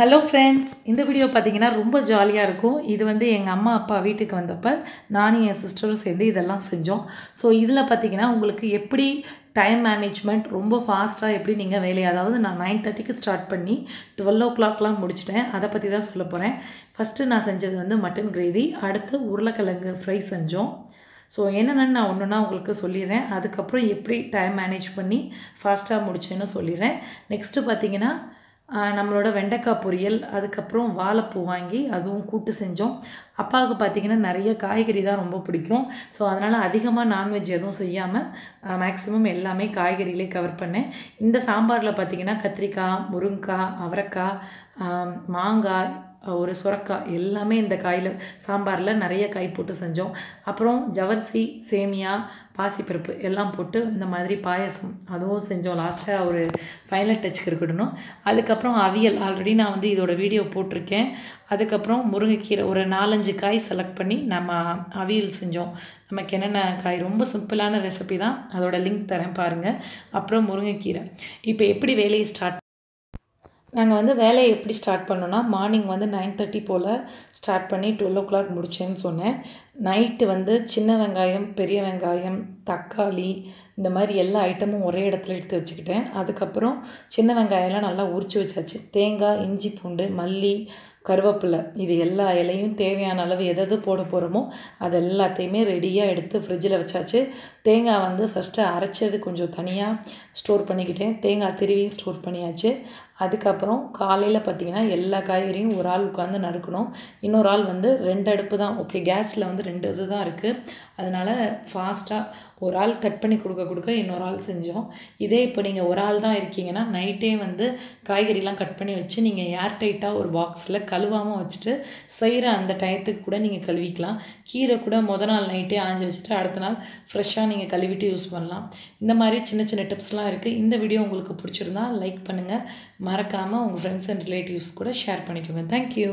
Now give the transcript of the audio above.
Hello friends இந்த video பார்த்தீங்கன்னா ரொம்ப ஜாலியாக இருக்கும். இது வந்து எங்கள் அம்மா அப்பா வீட்டுக்கு வந்தப்போ நானும் என் சிஸ்டரும் சேர்ந்து இதெல்லாம் செஞ்சோம். ஸோ இதில் பார்த்தீங்கன்னா உங்களுக்கு எப்படி டைம் மேனேஜ்மெண்ட் ரொம்ப ஃபாஸ்ட்டாக எப்படி நீங்கள் வேலையை அதாவது நான் நைன் தேர்ட்டிக்கு ஸ்டார்ட் பண்ணி டுவெல் ஓ கிளாக்லாம் முடிச்சிட்டேன். அதை பற்றி தான் சொல்ல போகிறேன் ஃபஸ்ட்டு நான் செஞ்சது வந்து மட்டன் கிரேவி அடுத்து உருளைக்கிழங்கு ஃப்ரை செஞ்சோம். ஸோ என்னென்னு நான் ஒன்றுனா உங்களுக்கு சொல்லிடுறேன். அதுக்கப்புறம் எப்படி டைம் மேனேஜ் பண்ணி ஃபாஸ்ட்டாக முடிச்சேன்னு சொல்லிடுறேன். நெக்ஸ்ட்டு பார்த்தீங்கன்னா நம்மளோட வெண்டைக்காய் பொரியல் அதுக்கப்புறம் வாழைப்பூ வாங்கி அதுவும் கூட்டு செஞ்சோம். அப்பாவுக்கு பார்த்திங்கன்னா நிறைய காய்கறி தான் ரொம்ப பிடிக்கும். ஸோ அதனால் அதிகமாக நான்வெஜ் எதுவும் செய்யாமல் மேக்ஸிமம் எல்லாமே காய்கறியிலே கவர் பண்ணேன். இந்த சாம்பாரில் பார்த்திங்கன்னா கத்திரிக்காய் முருங்கைக்காய் அவரைக்காய் மாங்காய் ஒரு சுரக்காய் எல்லாமே இந்த காயில் சாம்பாரில் நிறைய காய் போட்டு செஞ்சோம். அப்புறம் ஜவர்சி சேமியா பாசிப்பருப்பு எல்லாம் போட்டு இந்த மாதிரி பாயசம் அதுவும் செஞ்சோம். லாஸ்ட்டாக ஒரு ஃபைனல் டச்சுக்கு இருக்கணும் அதுக்கப்புறம் அவியல் ஆல்ரெடி நான் வந்து இதோட வீடியோ போட்டிருக்கேன். அதுக்கப்புறம் முருங்கைக்கீரை ஒரு நாலஞ்சு காய் செலக்ட் பண்ணி நம்ம அவியல் செஞ்சோம். நமக்கு என்னென்ன காய்? ரொம்ப சிம்பிளான ரெசிபி தான். அதோட லிங்க் தரேன் பாருங்கள் அப்புறம் முருங்கைக்கீரை. இப்போ எப்படி வேலையை ஸ்டார்ட் நாங்கள் வந்து வேலையை எப்படி ஸ்டார்ட் பண்ணோன்னா மார்னிங் வந்து நைன் தேர்ட்டி போல் ஸ்டார்ட் பண்ணி டுவெல் ஓ கிளாக் முடித்தேன்னு சொன்னேன். நைட்டு வந்து சின்ன வெங்காயம் பெரிய வெங்காயம் தக்காளி இந்த மாதிரி எல்லா ஐட்டமும் ஒரே இடத்துல எடுத்து வச்சுக்கிட்டேன். அதுக்கப்புறம் சின்ன வெங்காயம்லாம் நல்லா உரிச்சு வச்சாச்சு. தேங்காய் இஞ்சி பூண்டு மல்லி கருவேப்பிலை இது எல்லா இலையும் தேவையான அளவு எது போட போகிறோமோ அது எல்லாத்தையுமே ரெடியாக எடுத்து ஃப்ரிட்ஜில் வச்சாச்சு. தேங்காய் வந்து ஃபஸ்ட்டு அரைச்சது கொஞ்சம் தனியாக ஸ்டோர் பண்ணிக்கிட்டேன். தேங்காய் திருவியும் ஸ்டோர் பண்ணியாச்சு. அதுக்கப்புறம் காலையில் பார்த்திங்கன்னா எல்லா காய்கறியும் ஒரு ஆள் உட்காந்து நறுக்கணும். இன்னொரு ஆள் வந்து ரெண்டு அடுப்பு தான். ஓகே கேஸில் வந்து ரெண்டு இது தான் இருக்குது அதனால் ஃபாஸ்ட்டாக ஒரு ஆள் கட் பண்ணி கொடுக்க கொடுக்க இன்னொரு ஆள் செஞ்சோம். இதே இப்போ நீங்கள் ஒரு ஆள் தான் இருக்கீங்கன்னா நைட்டே வந்து காய்கறிலாம் கட் பண்ணி வச்சு நீங்கள் ஏர் டைட்டாக ஒரு பாக்ஸில் கழுவாமல் வச்சுட்டு செய்கிற அந்த டயத்துக்கு கூட நீங்கள் கழுவிக்கலாம். கீரை கூட முத நாள் நைட்டே ஆஞ்சி வச்சுட்டு அடுத்த நாள் ஃப்ரெஷ்ஷாக நீங்கள் கழுவிட்டு யூஸ் பண்ணலாம். இந்த மாதிரி சின்ன சின்ன டிப்ஸ்லாம் இருக்குது இந்த வீடியோ உங்களுக்கு பிடிச்சிருந்தா லைக் பண்ணுங்கள் மறக்காமல் உங்கள் ஃப்ரெண்ட்ஸ் அண்ட் ரிலேட்டிவ்ஸ் கூட ஷேர் பண்ணிக்கோங்க. Thank you